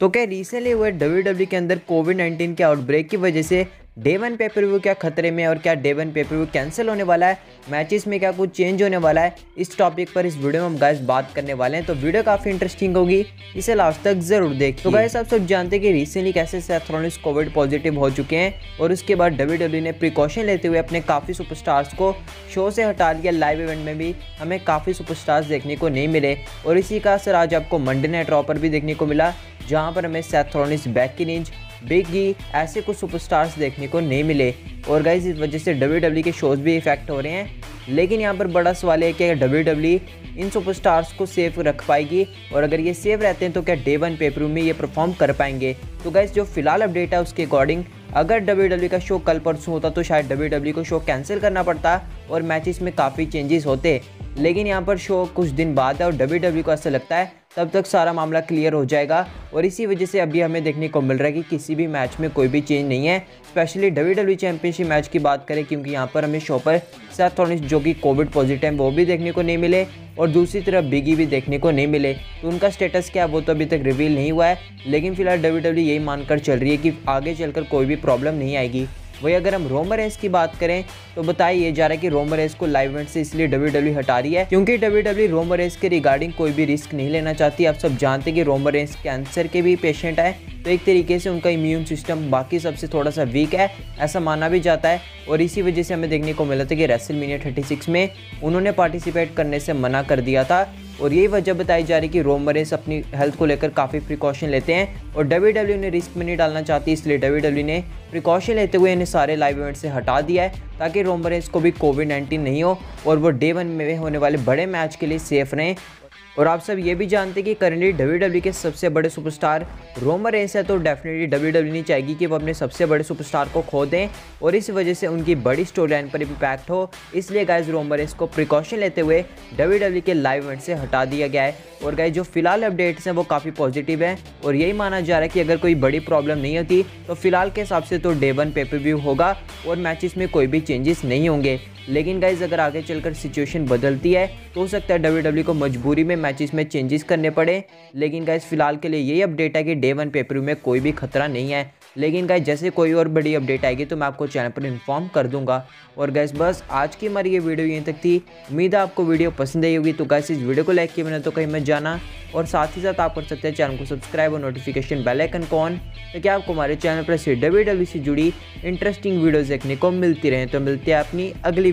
तो क्या रिसेंटली हुए डब्ल्यू के अंदर कोविड नाइन्टीन के आउटब्रेक की वजह से डे वन पेपर व्यू क्या खतरे में और क्या day one pay per view cancel होने वाला है? मैचेस में क्या कुछ चेंज होने वाला है? इस टॉपिक पर इस वीडियो में हम गाइस बात करने वाले हैं तो वीडियो काफ़ी इंटरेस्टिंग होगी। इसे लास्ट तक ज़रूर देखिए। तो गाइस आप सब जानते हैं कि रिसेंटली कैसे सेथ्रोनिस कोविड पॉजिटिव हो चुके हैं और उसके बाद डब्ल्यू ने प्रिकॉशन लेते हुए अपने काफ़ी सुपरस्टार्स को शो से हटा लिया लाइव इवेंट में भी हमें काफ़ी सुपरस्टार्स देखने को नहीं मिले। और इसी का असर आज आपको मंडे नाइट रॉ पर भी देखने को मिला, जहाँ पर हमें सेथ्रोनिस बैक की नींज बिग ऐसे कुछ सुपरस्टार्स देखने को नहीं मिले। और गाइज़ इस वजह से डब्ल्यू के शोज़ भी इफ़ेक्ट हो रहे हैं। लेकिन यहाँ पर बड़ा सवाल है कि डब्ल्यू इन सुपरस्टार्स को सेफ़ रख पाएगी, और अगर ये सेफ़ रहते हैं तो क्या डे वन पेपर में ये परफॉर्म कर पाएँगे? तो गाइज़ जो फ़िलहाल अपडेट है उसके अकॉर्डिंग अगर डब्ल्यू का शो कल परसों होता तो शायद डब्ल्यू को शो कैंसिल करना पड़ता, और मैचेस में काफ़ी चेंजेस होते। लेकिन यहाँ पर शो कुछ दिन बाद है, और डब्ल्यू को ऐसा लगता है तब तक सारा मामला क्लियर हो जाएगा और इसी वजह से अभी हमें देखने को मिल रहा है कि किसी भी मैच में कोई भी चेंज नहीं है। Specially W W championship match की बात करें, क्योंकि यहाँ पर हमें शॉपर पर सेथोनिस जो कि कोविड पॉजिटिव है, वो भी देखने को नहीं मिले और दूसरी तरफ़ बिगी भी देखने को नहीं मिले। तो उनका स्टेटस क्या है, वो तो अभी तक रिवील नहीं हुआ है। लेकिन फ़िलहाल डब्ल्यू डब्ल्यू यही मानकर चल रही है कि आगे चलकर कोई भी प्रॉब्लम नहीं आएगी। वही अगर हम रोमर रेस की बात करें तो बताया ये जा रहा है कि रोमर रेस को लाइव इवेंट से इसलिए डब्ल्यू डब्ल्यू हटा रही है, क्योंकि डब्ल्यू रोमर रेस के रिगार्डिंग कोई भी रिस्क नहीं लेना चाहती। आप सब जानते हैं कि रोमर रेस कैंसर के भी पेशेंट है तो एक तरीके से उनका इम्यून सिस्टम बाकी सबसे थोड़ा सा वीक है, ऐसा माना भी जाता है। और इसी वजह से हमें देखने को मिला था कि रेसल मीनिया थर्टी में उन्होंने पार्टिसिपेट करने से मना कर दिया था। और यही वजह बताई जा रही है कि रोमरेस अपनी हेल्थ को लेकर काफ़ी प्रिकॉशन लेते हैं और डब्ल्यू ने रिस्क में नहीं डालना चाहती, इसलिए डब्ल्यू ने प्रिकॉशन लेते हुए इन्हें सारे लाइव इवेंट से हटा दिया है ताकि रोमरेस को भी कोविड नाइन्टीन नहीं हो और वो डे वन में होने वाले बड़े मैच के लिए सेफ़ रहें। और आप सब ये भी जानते हैं कि करेंटली डब्ल्यू डब्ल्यू के सबसे बड़े सुपरस्टार रोमर रेस है तो डेफिनेटली डब्ल्यू डब्ल्यू नहीं चाहेगी कि वो अपने सबसे बड़े सुपरस्टार को खो दें और इस वजह से उनकी बड़ी स्टोरी लाइन पर इम्पैक्ट हो। इसलिए गाइज़ रोमर रेस को प्रिकॉशन लेते हुए डब्ल्यू डब्ल्यू के लाइव इवेंट से हटा दिया गया है। और गाइज़ जो फ़िलहाल अपडेट्स हैं, वो काफ़ी पॉजिटिव हैं। और यही माना जा रहा है कि अगर कोई बड़ी प्रॉब्लम नहीं होती तो फ़िलहाल के हिसाब से तो डे वन पेपर व्यू होगा और मैचेस में कोई भी चेंजेस नहीं होंगे। लेकिन गाइज़ अगर आगे चलकर सिचुएशन बदलती है तो हो सकता है डब्ल्यू डब्ल्यू को मजबूरी में मैचेस में चेंजेस करने पड़े। लेकिन गाइज़ फ़िलहाल के लिए यही अपडेट है कि डे वन पेपर में कोई भी खतरा नहीं है। लेकिन गाइज़ जैसे कोई और बड़ी अपडेट आएगी तो मैं आपको चैनल पर इन्फॉर्म कर दूँगा। और गैस बस आज की हमारी ये वीडियो यहीं तक थी। उम्मीद है आपको वीडियो पसंद आई होगी। तो गैस इस वीडियो को लाइक किया मैंने तो कहीं मत जाना। और साथ ही साथ आप कर सकते हैं चैनल को सब्सक्राइब और नोटिफिकेशन बेल आइकन को ऑन ताकि आपको हमारे चैनल पर से डब्ल्यू से जुड़ी इंटरेस्टिंग वीडियोज़ देखने को मिलती रहे। तो मिलती है अपनी अगली